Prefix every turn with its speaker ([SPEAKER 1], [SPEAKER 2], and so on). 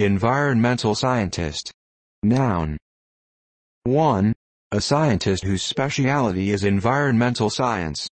[SPEAKER 1] Environmental scientist. Noun. 1. A scientist whose speciality is environmental science.